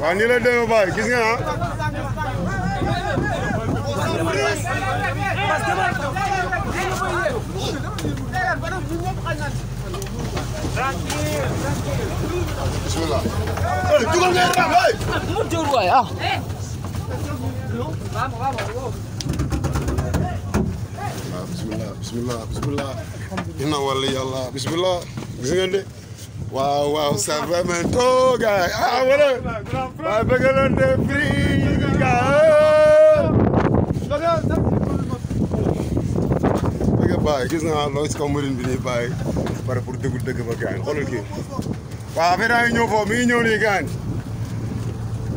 waaw nii la demee baay gis ngeen ah. bismillah. jugal ngay ram hey. mu jur waay ah. waaw bismillah bismillah bismillah. inna wàllu yàlla bismillah gis ngeen de. waaw waaw Sacramento gaay ah wala waaye bëgg leen de fii gaay bëgg bàyyi gis naa loo si kaw marine bi nii bàyyi pare pour déglu dëgg ba gaay xoolal kii waaw affaire yaa ngi ñëw foofu mi ngi ñëw nii gaay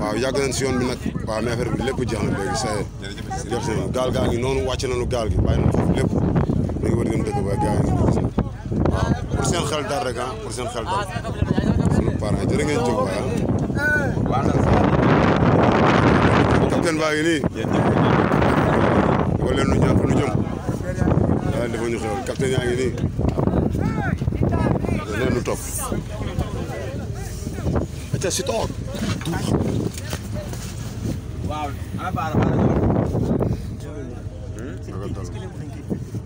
waaw yàgg nañ si yoon bi nag waaw mais affaire bi lépp jeex na léegi saa yi jot nañu gaal gaa ngi noonu wàcc nañu gaal gi bàyyi nañu foofu lépp léegi war ngeen dëkk ba gaa ngi waaw pour seen xel dara rek ah seen xel daal suñu parents jërë ngeen jëf waay ah. capitaine baa ngi nii. wala nu ñaan nu jëm. waaw dafa ñu xewal capitaine yaa ngi nii. nee nu topp. acca si toog. waaw.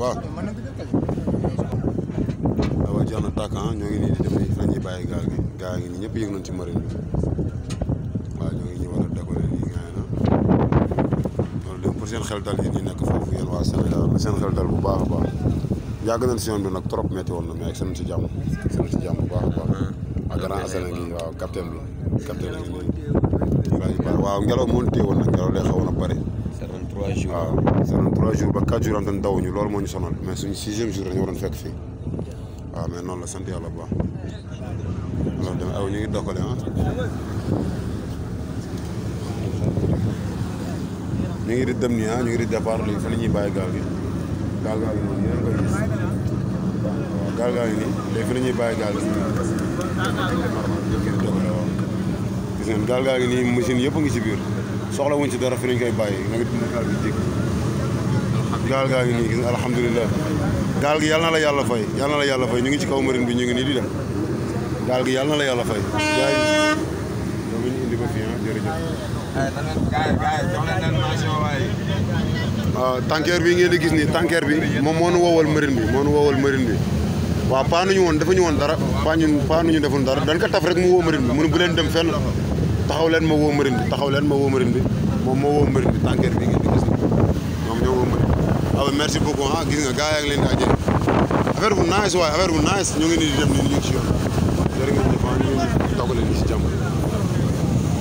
waaw. waaw jeex na tàkk ah, ñoo ngi nii di def nii fan ñuy bàyyi gaal gi gaa ngi nii ñëpp yëg nañ ci marine bi waaw ñoo ngi ñu war a décoller nii gaa yi na loolu lépp pour seen xel dal yi ñu nekk foofu yéen waa Sénégal na seen xel dal bu baax a baax yàgg nañ si yoon bi nag trop métti woon na mais ak seen ci jàmm seen ci jàmm bu baax a baax. ak grand Assane gi waaw capitaine bi. capitaine a ngi nii waaw ngelaw moo ñu téye woon nag ngelaw lay xawoon a bëri. seroon trois jours waaw seroon trois jours ba quatre jours am dañ dawuñu loolu moo ñu sonal mais suñu sixième jour dañu waroon fekk fii waaw mais noonu la sant yàlla bu baax loolu dem aw ñu ngi doxale ah. ñu ngi di dem nii ah ñu ngi di départ léegi fan la ñuy bàyyi gaal gi gaal gaal gi noonu yéen ko gis waaw gaal gaal gi nii léegi fan la ñuy bàyyi gaal gi gis ngeen gaal gaal gi nii machine yëpp a ngi ci biir soxla wuñ ci dara fi lañ koy bàyyi nga ngi dund gaal gi jég gaal gaa ngi nii gis nga alhamdulilah gaal gi yàlla na la yàlla fay yàlla na la yàlla fay ñu ngi ci kaw marine bi ñu ngi nii di dem gaal gi yàlla na la yàlla fay. yaa ngi ñu indi ko fii ah jërëjëf. waaw tankeer bi ngeen di gis nii tankeer bi moom moo nu woowal marine bi moo nu woowal marine bi waaw paanuñu woon dafa ñu woon dara paa ñun paanuñu defuñ dara dañ ko taf rek mu woo marine bi mu ne bu leen dem fenn taxaw leen ma woo marine bi taxaw leen ma woo marine bi moom moo woo marine bi tankeer bi ngeen di gis nii ñoom ñoo woo marine bi waaw merci beaucoup ah gis nga gars yaa ngi leen di ajee affaire bu nice waaye affaire bu nice ñu ngi nii di dem nii ñu ngi ci yoon jërë ngeen jëf ah ñu ngi togg leen ci jàmm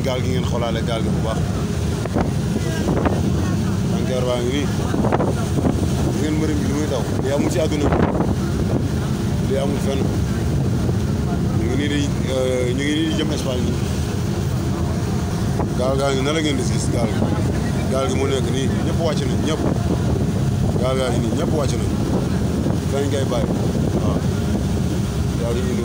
gaal gi ngeen xoolaale gaal gi bu baax tànkeer baa ngi nii ngeen mbëri bi li muy daw li amul ci àdduna bi li amul fenn ñu ngi nii di euh, ñu ngi nii di jëm Espagne bi gaal gaa ngi na la ngeen di gis gaal gi gaal gi mu nekk nii ñëpp wàcc nañ ñëpp gaal gaa ngi nii ñëpp wàcc nañ fenn ngay bàyyi waaw gaal gi